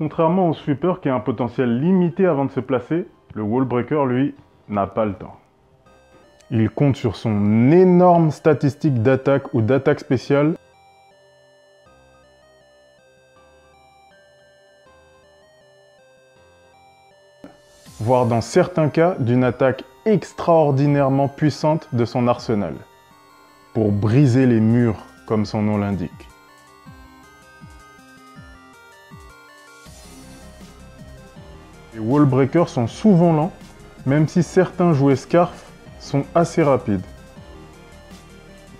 Contrairement au sweeper qui a un potentiel limité avant de se placer, le wallbreaker, lui, n'a pas le temps. Il compte sur son énorme statistique d'attaque ou d'attaque spéciale voire dans certains cas d'une attaque extraordinairement puissante de son arsenal, pour briser les murs comme son nom l'indique. Les wallbreakers sont souvent lents, même si certains jouets Scarf sont assez rapides.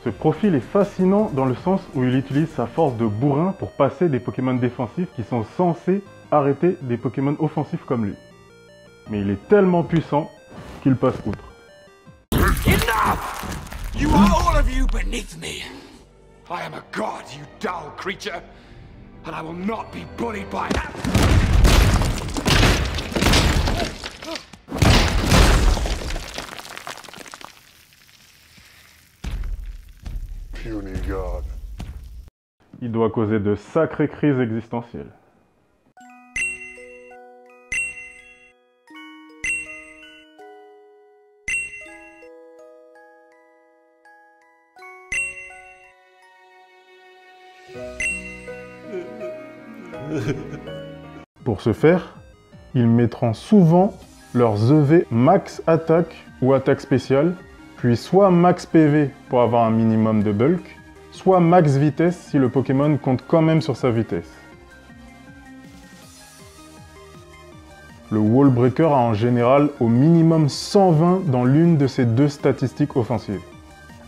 Ce profil est fascinant dans le sens où il utilise sa force de bourrin pour passer des Pokémon défensifs qui sont censés arrêter des Pokémon offensifs comme lui. Mais il est tellement puissant qu'il passe outre. I am a god, you dull creature, and I will not be bullied by that. Puny god. Il doit causer de sacrées crises existentielles. Pour ce faire, ils mettront souvent leurs EV max attaque ou attaque spéciale, puis soit max PV pour avoir un minimum de bulk, soit max vitesse si le Pokémon compte quand même sur sa vitesse. Le Wallbreaker a en général au minimum 120 dans l'une de ces deux statistiques offensives.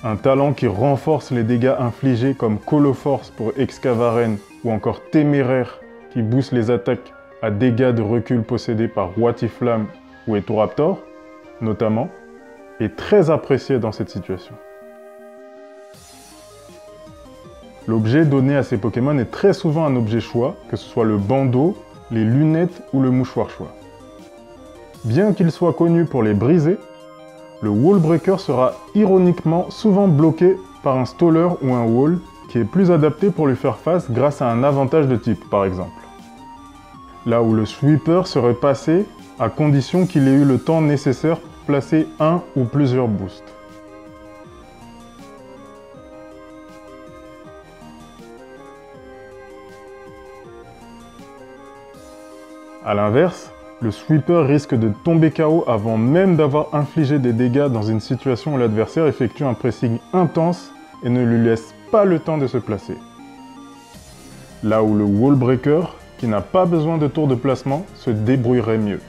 Un talent qui renforce les dégâts infligés comme Coloforce pour Excavaren ou encore Téméraire qui booste les attaques à dégâts de recul possédés par Watiflam ou Etoraptor, notamment, est très apprécié dans cette situation. L'objet donné à ces Pokémon est très souvent un objet choix, que ce soit le bandeau, les lunettes ou le mouchoir choix. Bien qu'il soit connu pour les briser, le Wallbreaker sera ironiquement souvent bloqué par un Staller ou un Wall qui est plus adapté pour lui faire face grâce à un avantage de type par exemple. Là où le Sweeper serait passé à condition qu'il ait eu le temps nécessaire placer un ou plusieurs boosts. A l'inverse, le sweeper risque de tomber KO avant même d'avoir infligé des dégâts dans une situation où l'adversaire effectue un pressing intense et ne lui laisse pas le temps de se placer. Là où le wallbreaker, qui n'a pas besoin de tour de placement, se débrouillerait mieux.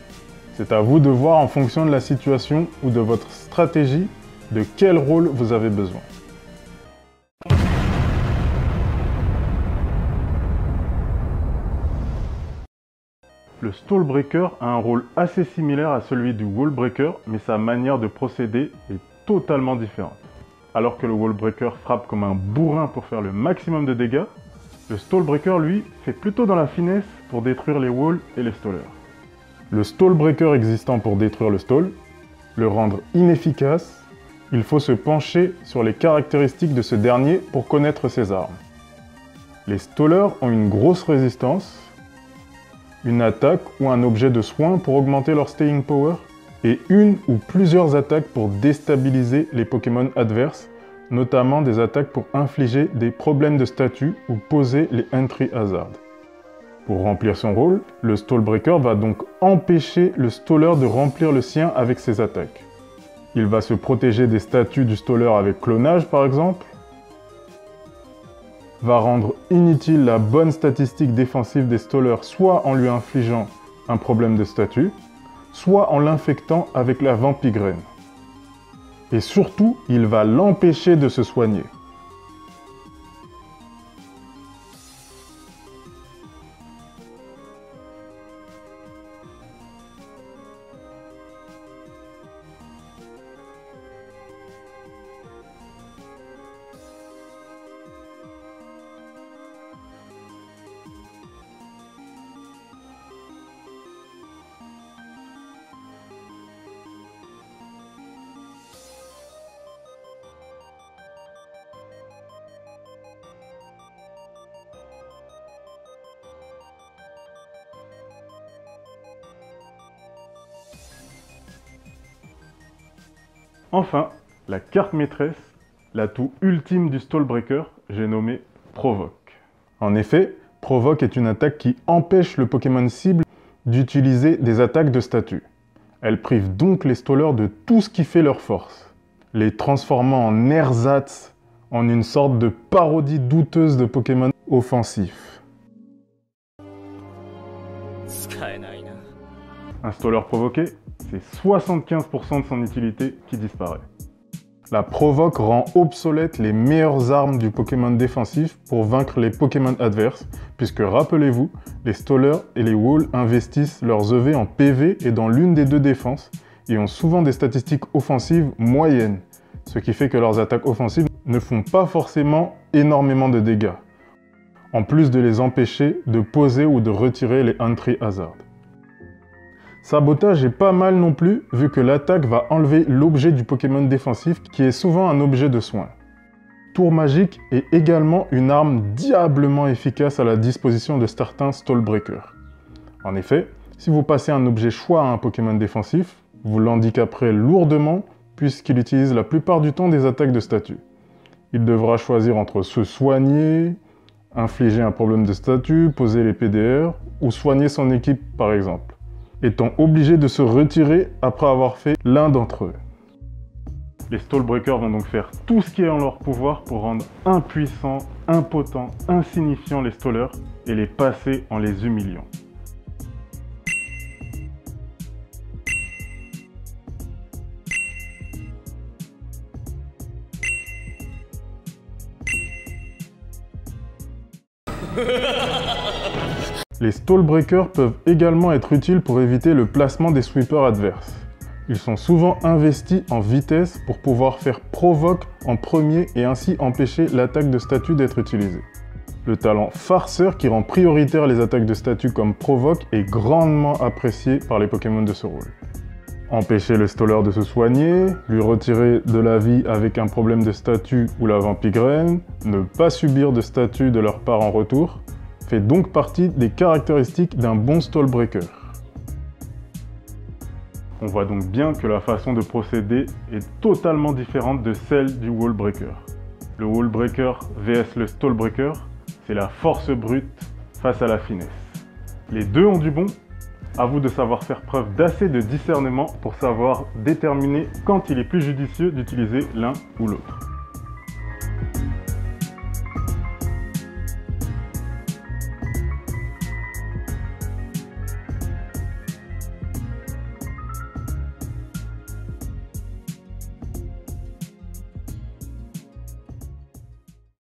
C'est à vous de voir en fonction de la situation ou de votre stratégie de quel rôle vous avez besoin. Le Stallbreaker a un rôle assez similaire à celui du Wallbreaker, mais sa manière de procéder est totalement différente. Alors que le Wallbreaker frappe comme un bourrin pour faire le maximum de dégâts, le Stallbreaker, lui, fait plutôt dans la finesse pour détruire les walls et les stallers. Le Stallbreaker existant pour détruire le stall, le rendre inefficace, il faut se pencher sur les caractéristiques de ce dernier pour connaître ses armes. Les stallers ont une grosse résistance, une attaque ou un objet de soin pour augmenter leur staying power, et une ou plusieurs attaques pour déstabiliser les Pokémon adverses, notamment des attaques pour infliger des problèmes de statut ou poser les entry hazards. Pour remplir son rôle, le Stallbreaker va donc empêcher le Staller de remplir le sien avec ses attaques. Il va se protéger des statuts du Staller avec clonage par exemple, va rendre inutile la bonne statistique défensive des stallers soit en lui infligeant un problème de statut, soit en l'infectant avec la vampigraine. Et surtout, il va l'empêcher de se soigner. Enfin, la carte maîtresse, l'atout ultime du Stallbreaker, j'ai nommé Provoque. En effet, Provoque est une attaque qui empêche le Pokémon cible d'utiliser des attaques de statut. Elle prive donc les stallers de tout ce qui fait leur force, les transformant en ersatz, en une sorte de parodie douteuse de Pokémon offensifs. Un staller provoqué, c'est 75% de son utilité qui disparaît. La provoque rend obsolète les meilleures armes du Pokémon défensif pour vaincre les Pokémon adverses, puisque rappelez-vous, les Stallers et les Walls investissent leurs EV en PV et dans l'une des deux défenses, et ont souvent des statistiques offensives moyennes, ce qui fait que leurs attaques offensives ne font pas forcément énormément de dégâts, en plus de les empêcher de poser ou de retirer les Entry Hazard. Sabotage est pas mal non plus, vu que l'attaque va enlever l'objet du Pokémon défensif qui est souvent un objet de soin. Tour magique est également une arme diablement efficace à la disposition de certains Stallbreakers. En effet, si vous passez un objet choix à un Pokémon défensif, vous l'handicaperez lourdement puisqu'il utilise la plupart du temps des attaques de statut. Il devra choisir entre se soigner, infliger un problème de statut, poser les PDR ou soigner son équipe par exemple étant obligés de se retirer après avoir fait l'un d'entre eux. Les Stallbreakers vont donc faire tout ce qui est en leur pouvoir pour rendre impuissants, impotents, insignifiants les Stallers et les passer en les humiliant. Les Stallbreakers peuvent également être utiles pour éviter le placement des sweepers adverses. Ils sont souvent investis en vitesse pour pouvoir faire provoque en premier et ainsi empêcher l'attaque de statut d'être utilisée. Le talent farceur qui rend prioritaire les attaques de statut comme provoque est grandement apprécié par les Pokémon de ce rôle. Empêcher le staller de se soigner, lui retirer de la vie avec un problème de statut ou la vampigraine, ne pas subir de statut de leur part en retour, fait donc partie des caractéristiques d'un bon stallbreaker. On voit donc bien que la façon de procéder est totalement différente de celle du wallbreaker. Le wallbreaker vs le stallbreaker, c'est la force brute face à la finesse. Les deux ont du bon, à vous de savoir faire preuve d'assez de discernement pour savoir déterminer quand il est plus judicieux d'utiliser l'un ou l'autre.